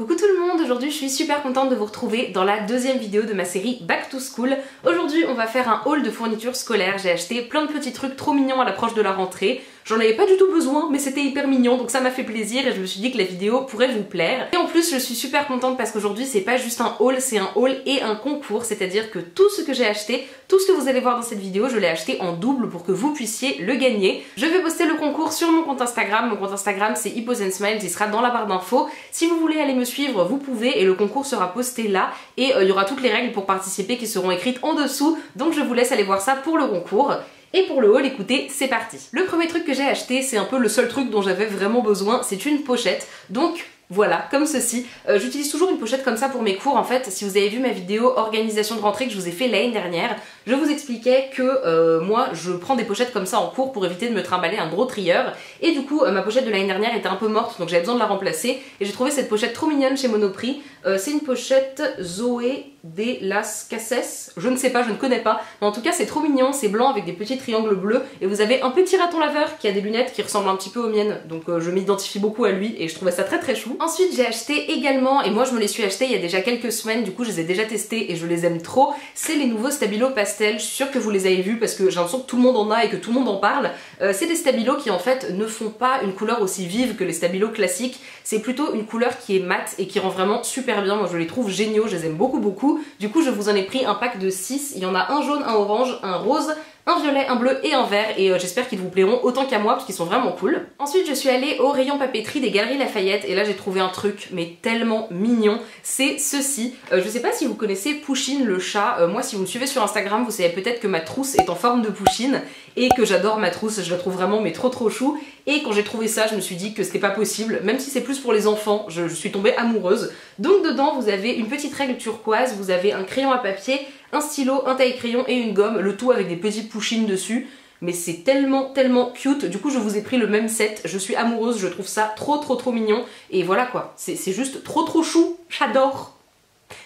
Coucou tout le monde, aujourd'hui je suis super contente de vous retrouver dans la deuxième vidéo de ma série Back to School. Aujourd'hui on va faire un haul de fournitures scolaires, j'ai acheté plein de petits trucs trop mignons à l'approche de la rentrée. J'en avais pas du tout besoin, mais c'était hyper mignon, donc ça m'a fait plaisir et je me suis dit que la vidéo pourrait vous plaire. Et en plus, je suis super contente parce qu'aujourd'hui, c'est pas juste un haul, c'est un haul et un concours, c'est-à-dire que tout ce que j'ai acheté, tout ce que vous allez voir dans cette vidéo, je l'ai acheté en double pour que vous puissiez le gagner. Je vais poster le concours sur mon compte Instagram, mon compte Instagram c'est Smiles, il sera dans la barre d'infos. Si vous voulez aller me suivre, vous pouvez et le concours sera posté là et euh, il y aura toutes les règles pour participer qui seront écrites en dessous, donc je vous laisse aller voir ça pour le concours. Et pour le haul, écoutez, c'est parti. Le premier truc que j'ai acheté, c'est un peu le seul truc dont j'avais vraiment besoin, c'est une pochette. Donc voilà, comme ceci. Euh, j'utilise toujours une pochette comme ça pour mes cours. En fait, si vous avez vu ma vidéo organisation de rentrée que je vous ai fait l'année dernière, je vous expliquais que euh, moi, je prends des pochettes comme ça en cours pour éviter de me trimballer un gros trieur. Et du coup, euh, ma pochette de l'année dernière était un peu morte, donc j'avais besoin de la remplacer. Et j'ai trouvé cette pochette trop mignonne chez Monoprix. c'est une pochette Zoé des Las Casses. Je ne sais pas, je ne connais pas. Mais en tout cas, c'est trop mignon. C'est blanc avec des petits triangles bleus. Et vous avez un petit raton laveur qui a des lunettes qui ressemblent un petit peu aux miennes. Donc je m'identifie beaucoup à lui et je trouvais ça très très chou. Ensuite, j'ai acheté également, et moi je me les suis achetés il y a déjà quelques semaines, du coup je les ai déjà testés et je les aime trop, c'est les nouveaux Stabilo Pastel. Je suis sûre que vous les avez vus parce que j'ai l'impression que tout le monde en a et que tout le monde en parle. Euh, c'est des Stabilo qui en fait ne font pas une couleur aussi vive que les Stabilo classiques, c'est plutôt une couleur qui est mate et qui rend vraiment super bien. Moi je les trouve géniaux, je les aime beaucoup beaucoup. Du coup je vous en ai pris un pack de 6, il y en a un jaune, un orange, un rose, un violet, un bleu et un vert et euh, j'espère qu'ils vous plairont autant qu'à moi parce qu'ils sont vraiment cool. Ensuite je suis allée au rayon papeterie des Galeries Lafayette et là j'ai trouvé un truc mais tellement mignon, c'est ceci. Euh, je sais pas si vous connaissez Pouchine le chat, euh, moi si vous me suivez sur Instagram vous savez peut-être que ma trousse est en forme de Pouchine et que j'adore ma trousse, je la trouve vraiment mais trop trop chou et quand j'ai trouvé ça je me suis dit que c'était pas possible, même si c'est plus pour les enfants, je, je suis tombée amoureuse. Donc dedans vous avez une petite règle turquoise, vous avez un crayon à papier un stylo, un taille-crayon et une gomme, le tout avec des petites pouchines dessus. Mais c'est tellement, tellement cute. Du coup, je vous ai pris le même set. Je suis amoureuse, je trouve ça trop, trop, trop mignon. Et voilà quoi, c'est juste trop, trop chou. J'adore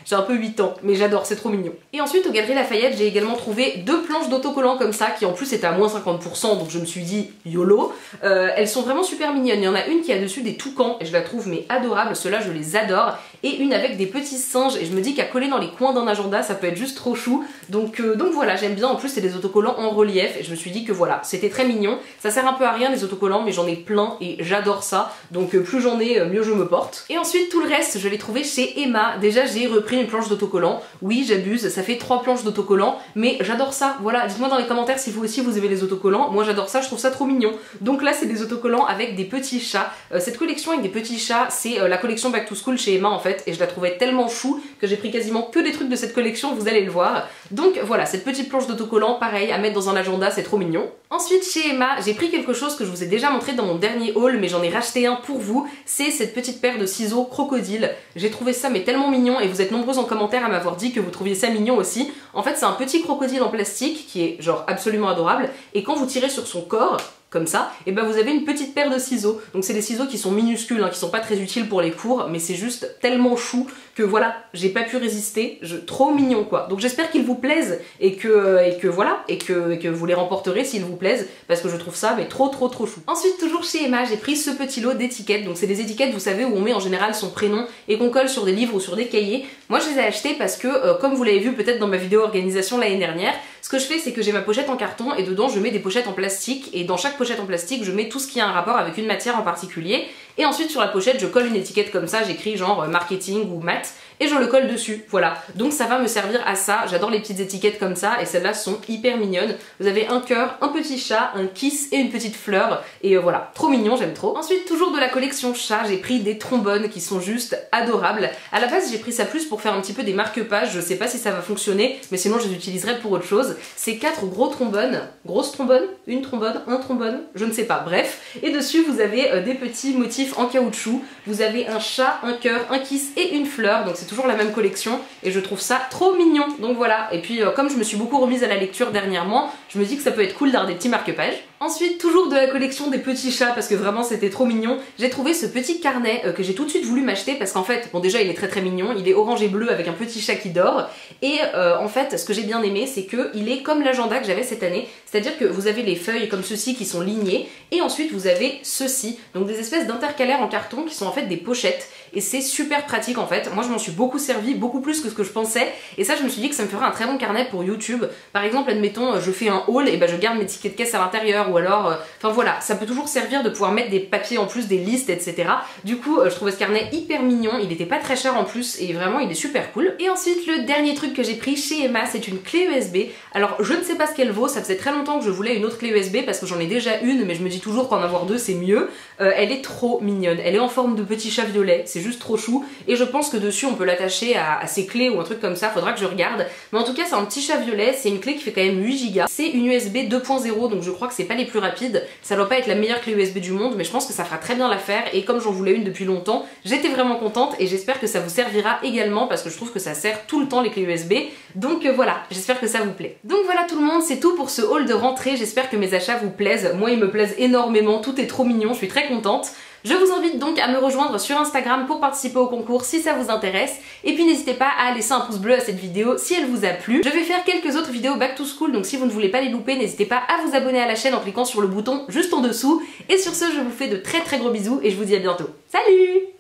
j'ai un peu 8 ans, mais j'adore, c'est trop mignon. Et ensuite, au Galeries Lafayette, j'ai également trouvé deux planches d'autocollants comme ça, qui en plus étaient à moins 50%, donc je me suis dit YOLO. Euh, elles sont vraiment super mignonnes. Il y en a une qui a dessus des toucans, et je la trouve mais adorable, ceux-là je les adore. Et une avec des petits singes, et je me dis qu'à coller dans les coins d'un agenda, ça peut être juste trop chou. Donc, euh, donc voilà, j'aime bien. En plus, c'est des autocollants en relief, et je me suis dit que voilà, c'était très mignon. Ça sert un peu à rien les autocollants, mais j'en ai plein, et j'adore ça. Donc euh, plus j'en ai, mieux je me porte. Et ensuite, tout le reste, je l'ai trouvé chez Emma. Déjà, j'ai repris une planche d'autocollants. Oui, j'abuse, ça fait trois planches d'autocollants, mais j'adore ça. Voilà, dites-moi dans les commentaires si vous aussi vous aimez les autocollants. Moi, j'adore ça, je trouve ça trop mignon. Donc là, c'est des autocollants avec des petits chats. Euh, cette collection avec des petits chats, c'est euh, la collection Back to School chez Emma en fait, et je la trouvais tellement chou que j'ai pris quasiment que des trucs de cette collection, vous allez le voir. Donc voilà, cette petite planche d'autocollants, pareil, à mettre dans un agenda, c'est trop mignon. Ensuite, chez Emma, j'ai pris quelque chose que je vous ai déjà montré dans mon dernier haul, mais j'en ai racheté un pour vous. C'est cette petite paire de ciseaux crocodile. J'ai trouvé ça mais tellement mignon, et vous êtes nombreux en commentaire à m'avoir dit que vous trouviez ça mignon aussi. En fait, c'est un petit crocodile en plastique qui est genre absolument adorable, et quand vous tirez sur son corps, comme ça, et ben vous avez une petite paire de ciseaux. Donc c'est des ciseaux qui sont minuscules, hein, qui sont pas très utiles pour les cours, mais c'est juste tellement chou que voilà, j'ai pas pu résister, trop mignon quoi. Donc j'espère qu'ils vous plaisent et que, voilà, et que, que vous les remporterez s'ils vous plaisent, parce que je trouve ça mais trop trop trop chou. Ensuite toujours chez Emma, j'ai pris ce petit lot d'étiquettes, donc c'est des étiquettes vous savez où on met en général son prénom et qu'on colle sur des livres ou sur des cahiers. Moi je les ai achetées parce que, euh, comme vous l'avez vu peut-être dans ma vidéo organisation l'année dernière, ce que je fais c'est que j'ai ma pochette en carton et dedans je mets des pochettes en plastique. Et dans chaque pochette en plastique je mets tout ce qui a un rapport avec une matière en particulier et ensuite sur la pochette je colle une étiquette comme ça, j'écris genre euh, marketing ou maths et je le colle dessus, voilà. Donc ça va me servir à ça, j'adore les petites étiquettes comme ça et celles-là sont hyper mignonnes. Vous avez un cœur, un petit chat, un kiss et une petite fleur et euh, voilà, trop mignon, j'aime trop. Ensuite toujours de la collection chat, j'ai pris des trombones qui sont juste adorables. À la base j'ai pris ça plus pour faire un petit peu des marque-pages, je sais pas si ça va fonctionner mais sinon je les utiliserai pour autre chose. C'est quatre gros trombones, grosses trombones, une trombone, un trombone, je ne sais pas, bref. Et dessus vous avez euh, des petits motifs en caoutchouc, vous avez un chat, un cœur, un kiss et une fleur, donc c'est toujours la même collection et je trouve ça trop mignon. Donc voilà, et puis euh, comme je me suis beaucoup remise à la lecture dernièrement, je me dis que ça peut être cool d'avoir des petits marque-pages. Ensuite, toujours de la collection des petits chats parce que vraiment c'était trop mignon, j'ai trouvé ce petit carnet euh, que j'ai tout de suite voulu m'acheter parce qu'en fait, bon déjà il est très très mignon, il est orange et bleu avec un petit chat qui dort. Et euh, en fait ce que j'ai bien aimé c'est que il est comme l'agenda que j'avais cette année, c'est-à-dire que vous avez les feuilles comme ceci qui sont lignées et ensuite vous avez ceci, donc des espèces d'intercalaires en carton qui sont en fait des pochettes. Et c'est super pratique en fait. Moi je m'en suis beaucoup servi, beaucoup plus que ce que je pensais. Et ça je me suis dit que ça me ferait un très bon carnet pour YouTube. Par exemple admettons je fais un haul et ben je garde mes tickets de caisse à l'intérieur ou alors euh, enfin voilà ça peut toujours servir de pouvoir mettre des papiers en plus, des listes etc. Du coup euh, je trouvais ce carnet hyper mignon, il était pas très cher en plus et vraiment il est super cool. Et ensuite le dernier truc que j'ai pris chez Emma c'est une clé USB. Alors je ne sais pas ce qu'elle vaut, ça faisait très longtemps que je voulais une autre clé USB parce que j'en ai déjà une mais je me dis toujours qu'en avoir deux c'est mieux. Euh, elle est trop mignonne, elle est en forme de petit chat violet, c'est juste trop chou et je pense que dessus on peut l'attacher à, ses clés ou un truc comme ça, faudra que je regarde. Mais en tout cas c'est un petit chat violet, c'est une clé qui fait quand même 8 Go. C'est une USB 2.0 donc je crois que c'est les plus rapides, ça doit pas être la meilleure clé USB du monde mais je pense que ça fera très bien l'affaire et comme j'en voulais une depuis longtemps, j'étais vraiment contente et j'espère que ça vous servira également parce que je trouve que ça sert tout le temps les clés USB. Donc euh, voilà, j'espère que ça vous plaît. Donc voilà tout le monde, c'est tout pour ce haul de rentrée, j'espère que mes achats vous plaisent. Moi ils me plaisent énormément, tout est trop mignon, je suis très contente. Je vous invite donc à me rejoindre sur Instagram pour participer au concours si ça vous intéresse. Et puis n'hésitez pas à laisser un pouce bleu à cette vidéo si elle vous a plu. Je vais faire quelques autres vidéos back to school, donc si vous ne voulez pas les louper, n'hésitez pas à vous abonner à la chaîne en cliquant sur le bouton juste en dessous. Et sur ce, je vous fais de très très gros bisous et je vous dis à bientôt. Salut